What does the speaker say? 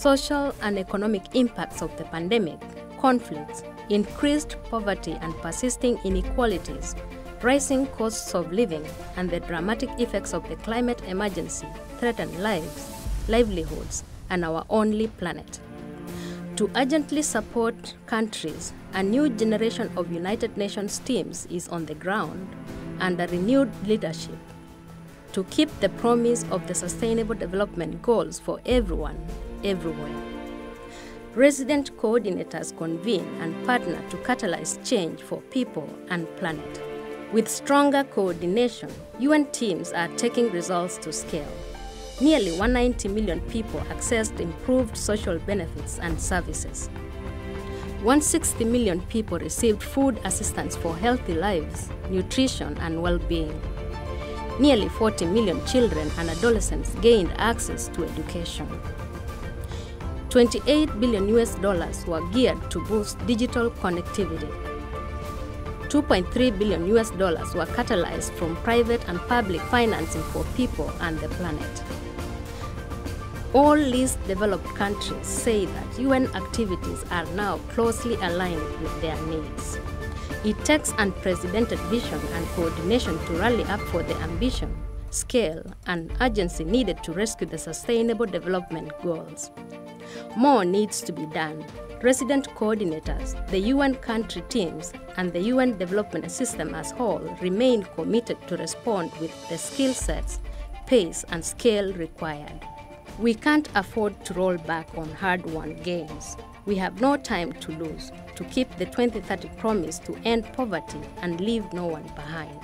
social and economic impacts of the pandemic, conflicts, increased poverty and persisting inequalities, rising costs of living, and the dramatic effects of the climate emergency threaten lives, livelihoods, and our only planet. To urgently support countries, a new generation of United Nations teams is on the ground under renewed leadership to keep the promise of the Sustainable Development Goals for everyone, everywhere. Resident coordinators convene and partner to catalyze change for people and planet. With stronger coordination, UN teams are taking results to scale. Nearly 190 million people accessed improved social benefits and services. 160 million people received food assistance for healthy lives, nutrition, and well being. Nearly 40 million children and adolescents gained access to education. 28 billion US dollars were geared to boost digital connectivity. 2.3 billion US dollars were catalyzed from private and public financing for people and the planet. All least developed countries say that UN activities are now closely aligned with their needs. It takes unprecedented vision and coordination to rally up for the ambition, scale, and urgency needed to rescue the Sustainable Development Goals. More needs to be done. Resident coordinators, the UN country teams, and the UN development system as a whole remain committed to respond with the skill sets, pace, and scale required. We can't afford to roll back on hard-won gains. We have no time to lose to keep the 2030 promise to end poverty and leave no one behind.